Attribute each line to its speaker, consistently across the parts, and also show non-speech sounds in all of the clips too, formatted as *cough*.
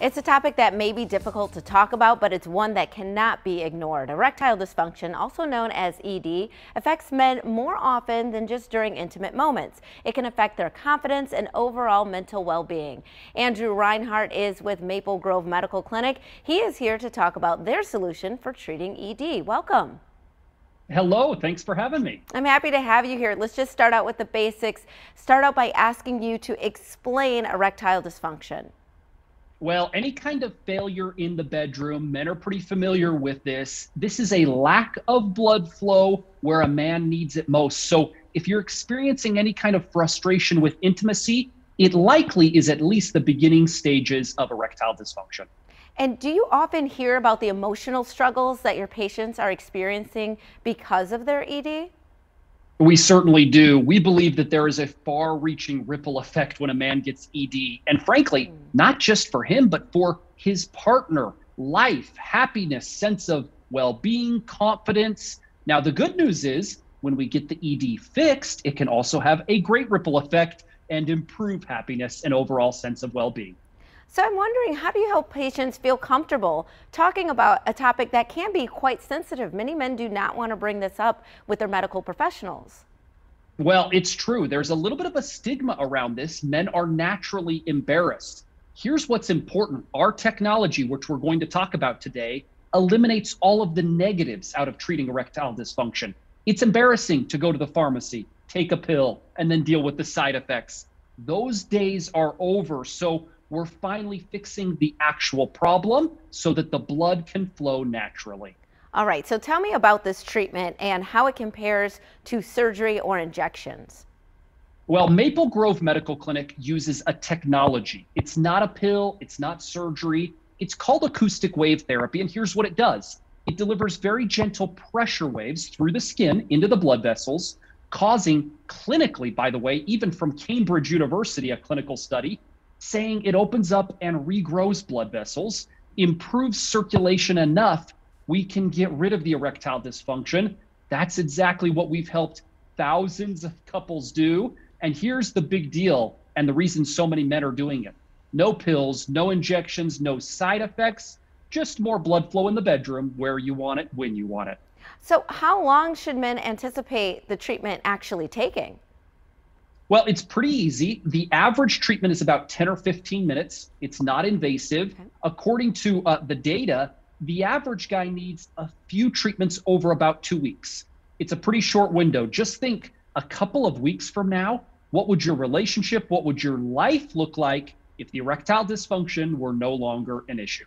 Speaker 1: It's a topic that may be difficult to talk about, but it's one that cannot be ignored. Erectile dysfunction, also known as ED, affects men more often than just during intimate moments. It can affect their confidence and overall mental well-being. Andrew Reinhardt is with Maple Grove Medical Clinic. He is here to talk about their solution for treating ED. Welcome.
Speaker 2: Hello, thanks for having me.
Speaker 1: I'm happy to have you here. Let's just start out with the basics. Start out by asking you to explain erectile dysfunction.
Speaker 2: Well, any kind of failure in the bedroom, men are pretty familiar with this. This is a lack of blood flow where a man needs it most. So, if you're experiencing any kind of frustration with intimacy, it likely is at least the beginning stages of erectile dysfunction.
Speaker 1: And do you often hear about the emotional struggles that your patients are experiencing because of their ED?
Speaker 2: We certainly do. We believe that there is a far reaching ripple effect when a man gets ED. And frankly, not just for him, but for his partner, life, happiness, sense of well being, confidence. Now, the good news is when we get the ED fixed, it can also have a great ripple effect and improve happiness and overall sense of well being.
Speaker 1: So I'm wondering, how do you help patients feel comfortable talking about a topic that can be quite sensitive? Many men do not want to bring this up with their medical professionals.
Speaker 2: Well, it's true. There's a little bit of a stigma around this. Men are naturally embarrassed. Here's what's important our technology, which we're going to talk about today, eliminates all of the negatives out of treating erectile dysfunction. It's embarrassing to go to the pharmacy, take a pill, and then deal with the side effects. Those days are over. So we're finally fixing the actual problem so that the blood can flow naturally.
Speaker 1: All right, so tell me about this treatment and how it compares to surgery or injections.
Speaker 2: Well, Maple Grove Medical Clinic uses a technology. It's not a pill, it's not surgery. It's called acoustic wave therapy, and here's what it does it delivers very gentle pressure waves through the skin into the blood vessels, causing clinically, by the way, even from Cambridge University, a clinical study, saying it opens up and regrows blood vessels, improves circulation enough, we can get rid of the erectile dysfunction. That's exactly what we've helped thousands of couples do. And here's the big deal and the reason so many men are doing it no pills, no injections, no side effects, just more blood flow in the bedroom where you want it, when you want it.
Speaker 1: So, how long should men anticipate the treatment actually taking?
Speaker 2: Well, it's pretty easy. The average treatment is about 10 or 15 minutes. It's not invasive. Okay. According to uh, the data, the average guy needs a few treatments over about two weeks. It's a pretty short window. Just think a couple of weeks from now, what would your relationship, what would your life look like if the erectile dysfunction were no longer an issue?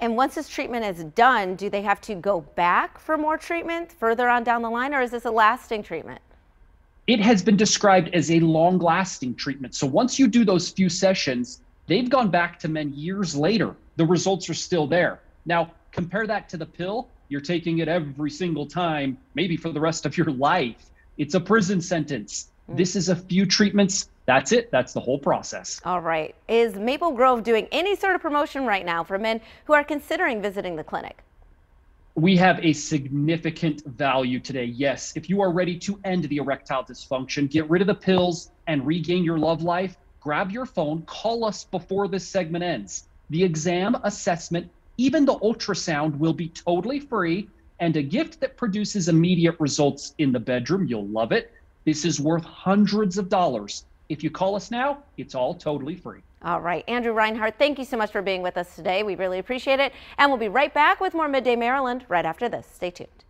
Speaker 1: And once this treatment is done, do they have to go back for more treatment further on down the line, or is this a lasting treatment?
Speaker 2: It has been described as a long lasting treatment. So once you do those few sessions, they've gone back to men years later. The results are still there. Now, compare that to the pill. You're taking it every single time, maybe for the rest of your *laughs* life. It's a prison sentence. Mm. This is a few treatments. That's it. That's the whole process.
Speaker 1: All right. Is Maple Grove doing any sort of promotion right now for men who are considering visiting the clinic?
Speaker 2: We have a significant value today. Yes, if you are ready to end the erectile dysfunction, get rid of the pills, and regain your love life, grab your phone, call us before this segment ends. The exam, assessment, even the ultrasound will be totally free and a gift that produces immediate results in the bedroom. You'll love it. This is worth hundreds of dollars. If you call us now, it's all totally free.
Speaker 1: All right, Andrew Reinhardt, thank you so much for being with us today. We really appreciate it. And we'll be right back with more Midday Maryland right after this. Stay tuned.